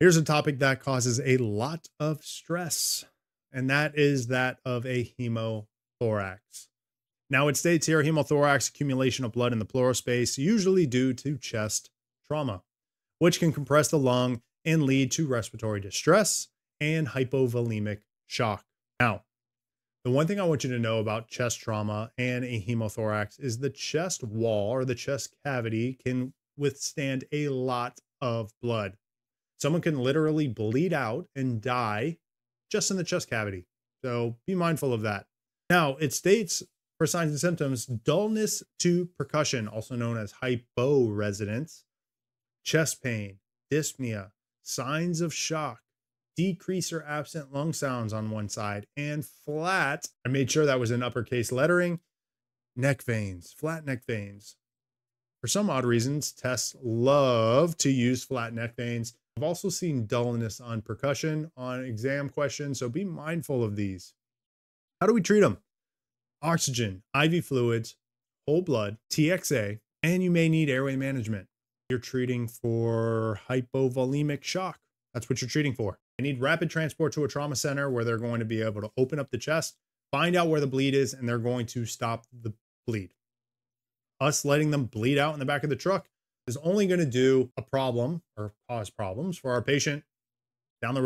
Here's a topic that causes a lot of stress, and that is that of a hemothorax. Now, it states here hemothorax accumulation of blood in the pleural space, usually due to chest trauma, which can compress the lung and lead to respiratory distress and hypovolemic shock. Now, the one thing I want you to know about chest trauma and a hemothorax is the chest wall or the chest cavity can withstand a lot of blood. Someone can literally bleed out and die just in the chest cavity. So be mindful of that. Now, it states for signs and symptoms dullness to percussion, also known as hyporesonance, chest pain, dyspnea, signs of shock, decrease or absent lung sounds on one side, and flat. I made sure that was in uppercase lettering. Neck veins, flat neck veins. For some odd reasons, tests love to use flat neck veins. I've also seen dullness on percussion on exam questions, so be mindful of these. How do we treat them? Oxygen, IV fluids, whole blood, TXA, and you may need airway management. You're treating for hypovolemic shock. That's what you're treating for. They need rapid transport to a trauma center where they're going to be able to open up the chest, find out where the bleed is, and they're going to stop the bleed. Us letting them bleed out in the back of the truck is only going to do a problem or cause problems for our patient down the road.